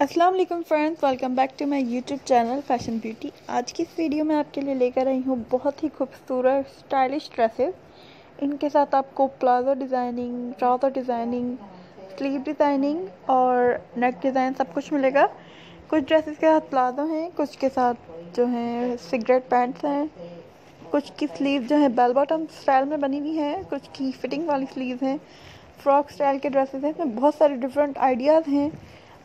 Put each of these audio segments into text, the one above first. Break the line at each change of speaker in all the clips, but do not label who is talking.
वालेकुम friends welcome back to my YouTube channel fashion beauty आज की इस वीडियो में आपके लिए लेकर आई हूँ बहुत ही खूबसूरत स्टाइलिश ड्रेसेस इनके साथ आपको palazzo designing trouser designing sleeve designing और नेक डिज़ाइन सब कुछ मिलेगा। कुछ ड्रेसेस के साथ प्लाजो हैं, कुछ के साथ जो हैं सिगरेट पैंट्स हैं, कुछ की स्लीव जो है बेल बॉटम स्टाइल में बनी हुई है, कुछ की फिटिंग वाली स्लीव हैं। फ्रॉक स्टाइल के ड्रेसेस हैं, इसमें बहुत सारे डिफरेंट आइडियाज़ हैं।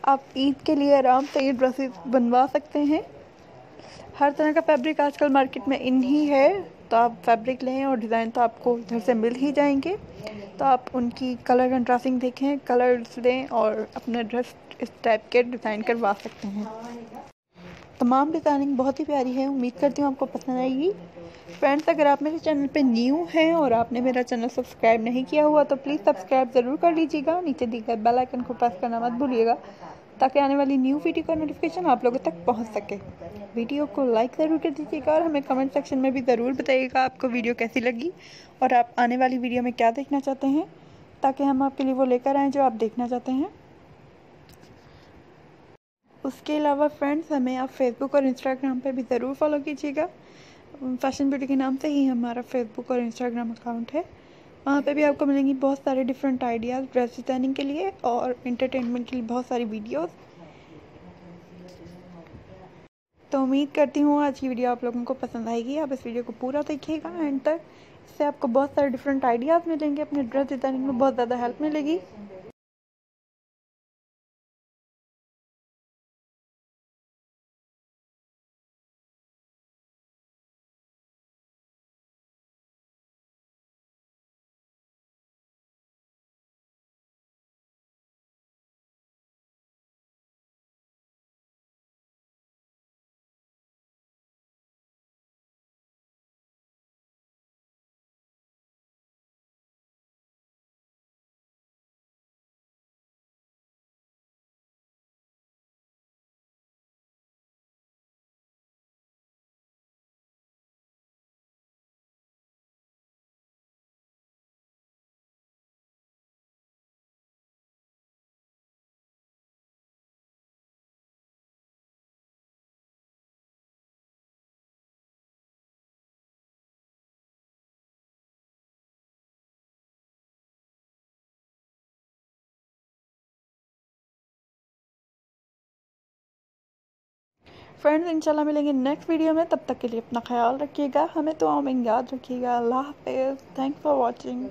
आप ईद के लिए आराम से ये ड्रेसेस बनवा सकते हैं। हर तरह का फैब्रिक आजकल मार्केट में इन ही है तो आप फैब्रिक लें और डिज़ाइन तो आपको इधर से मिल ही जाएँगे। तो आप उनकी कलर कंट्रास्टिंग देखें, कलर्स लें और अपना ड्रेस इस टाइप के डिज़ाइन करवा सकते हैं। तमाम डिज़ाइनिंग बहुत ही प्यारी है। उम्मीद करती हूँ आपको पसंद आएगी। फ्रेंड्स अगर आप मेरे चैनल पे न्यू हैं और आपने मेरा चैनल सब्सक्राइब नहीं किया हुआ तो प्लीज़ सब्सक्राइब ज़रूर कर लीजिएगा। नीचे दी गए बेल आइकन को प्रेस करना मत भूलिएगा, ताकि आने वाली न्यू वीडियो का नोटिफिकेशन आप लोगों तक पहुँच सके। वीडियो को लाइक ज़रूर कर दीजिएगा और हमें कमेंट सेक्शन में भी ज़रूर बताइएगा आपको वीडियो कैसी लगी और आप आने वाली वीडियो में क्या देखना चाहते हैं, ताकि हम आपके लिए वो लेकर आएँ जो आप देखना चाहते हैं। उसके अलावा फ्रेंड्स हमें आप फेसबुक और इंस्टाग्राम पर भी ज़रूर फॉलो कीजिएगा। फ़ैशन ब्यूटी के नाम से ही हमारा फेसबुक और इंस्टाग्राम अकाउंट है। वहाँ पे भी आपको मिलेंगी बहुत सारे डिफरेंट आइडियाज़ ड्रेस डिज़ाइनिंग के लिए और इंटरटेनमेंट के लिए बहुत सारी वीडियोस तो उम्मीद करती हूँ आज की वीडियो आप लोगों को पसंद आएगी। आप इस वीडियो को पूरा देखिएगा एंड तक इससे आपको बहुत सारे डिफरेंट आइडियाज़ मिलेंगे। अपने ड्रेस डिज़ाइनिंग में बहुत ज़्यादा हेल्प मिलेगी। फ्रेंड्स इंशाल्लाह मिलेंगे नेक्स्ट वीडियो में। तब तक के लिए अपना ख्याल रखिएगा। हमें तो में याद रखिएगा। अल्लाह हाफिज़। Thanks for watching